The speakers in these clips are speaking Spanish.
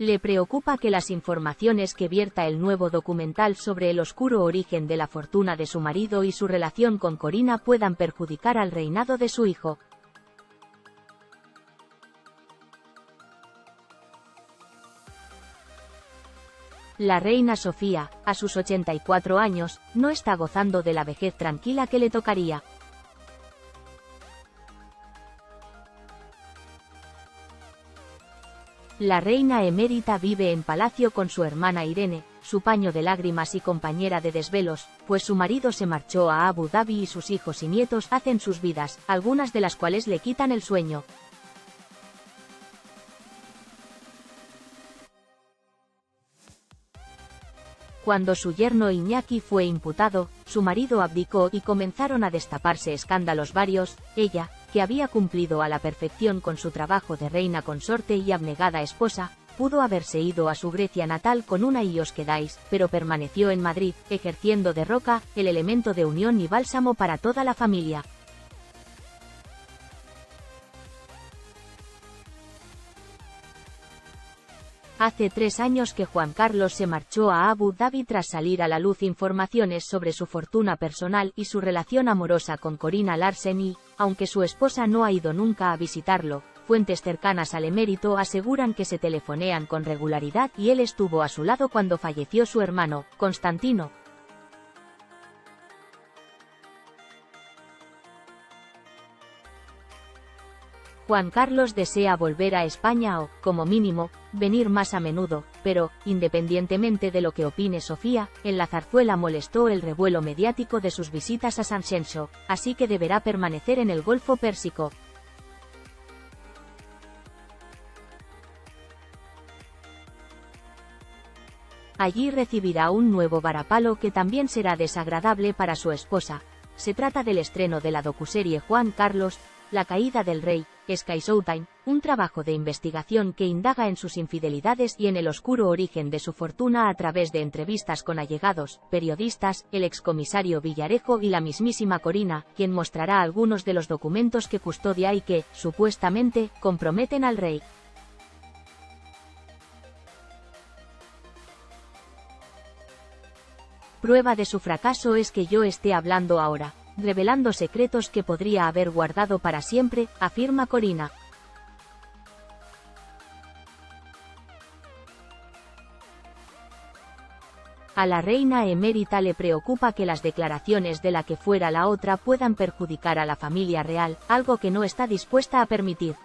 Le preocupa que las informaciones que vierta el nuevo documental sobre el oscuro origen de la fortuna de su marido y su relación con Corina puedan perjudicar al reinado de su hijo. La reina Sofía, a sus 84 años, no está gozando de la vejez tranquila que le tocaría. La reina emérita vive en palacio con su hermana Irene, su paño de lágrimas y compañera de desvelos, pues su marido se marchó a Abu Dhabi y sus hijos y nietos hacen sus vidas, algunas de las cuales le quitan el sueño. Cuando su yerno Iñaki fue imputado, su marido abdicó y comenzaron a destaparse escándalos varios, ella, que había cumplido a la perfección con su trabajo de reina consorte y abnegada esposa, pudo haberse ido a su Grecia natal con una y os quedáis, pero permaneció en Madrid, ejerciendo de roca, el elemento de unión y bálsamo para toda la familia. Hace tres años que Juan Carlos se marchó a Abu Dhabi tras salir a la luz informaciones sobre su fortuna personal y su relación amorosa con Corina Larsen y, aunque su esposa no ha ido nunca a visitarlo, fuentes cercanas al emérito aseguran que se telefonean con regularidad y él estuvo a su lado cuando falleció su hermano, Constantino, Juan Carlos desea volver a España o, como mínimo, venir más a menudo, pero, independientemente de lo que opine Sofía, en la zarzuela molestó el revuelo mediático de sus visitas a San Xenxo, así que deberá permanecer en el Golfo Pérsico. Allí recibirá un nuevo varapalo que también será desagradable para su esposa. Se trata del estreno de la docuserie Juan Carlos, La caída del rey, Sky Showtime, un trabajo de investigación que indaga en sus infidelidades y en el oscuro origen de su fortuna a través de entrevistas con allegados, periodistas, el excomisario Villarejo y la mismísima Corina, quien mostrará algunos de los documentos que custodia y que, supuestamente, comprometen al rey. Prueba de su fracaso es que yo esté hablando ahora revelando secretos que podría haber guardado para siempre, afirma Corina. A la reina emérita le preocupa que las declaraciones de la que fuera la otra puedan perjudicar a la familia real, algo que no está dispuesta a permitir.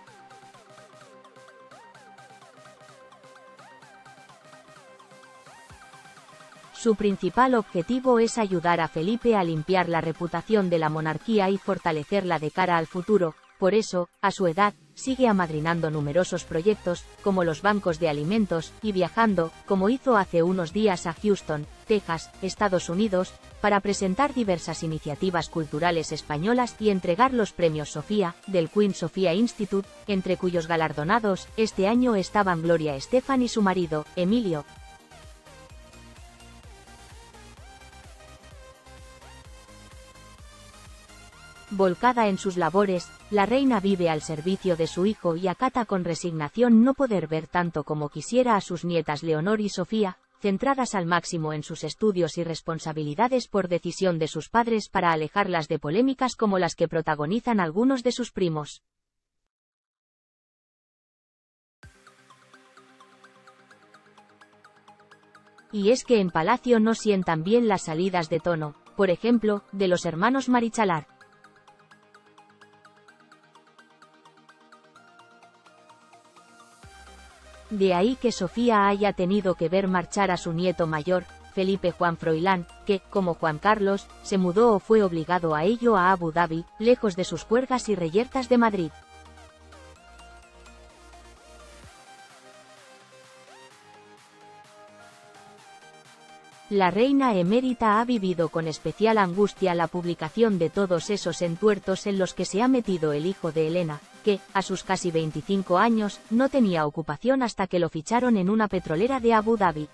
Su principal objetivo es ayudar a Felipe a limpiar la reputación de la monarquía y fortalecerla de cara al futuro, por eso, a su edad, sigue amadrinando numerosos proyectos, como los bancos de alimentos, y viajando, como hizo hace unos días a Houston, Texas, Estados Unidos, para presentar diversas iniciativas culturales españolas y entregar los premios Sofía, del Queen Sofía Institute, entre cuyos galardonados, este año estaban Gloria Estefan y su marido, Emilio, Volcada en sus labores, la reina vive al servicio de su hijo y acata con resignación no poder ver tanto como quisiera a sus nietas Leonor y Sofía, centradas al máximo en sus estudios y responsabilidades por decisión de sus padres para alejarlas de polémicas como las que protagonizan algunos de sus primos. Y es que en Palacio no sientan bien las salidas de tono, por ejemplo, de los hermanos Marichalar. De ahí que Sofía haya tenido que ver marchar a su nieto mayor, Felipe Juan Froilán, que, como Juan Carlos, se mudó o fue obligado a ello a Abu Dhabi, lejos de sus cuergas y reyertas de Madrid. La reina emérita ha vivido con especial angustia la publicación de todos esos entuertos en los que se ha metido el hijo de Elena, que, a sus casi 25 años, no tenía ocupación hasta que lo ficharon en una petrolera de Abu Dhabi.